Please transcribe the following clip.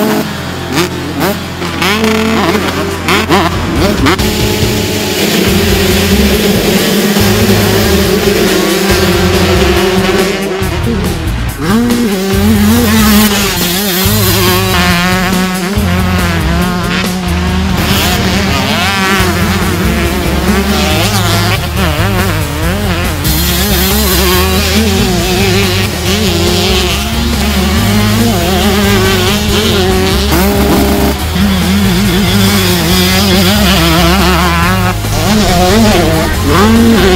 Mm-hmm. Mm-hmm.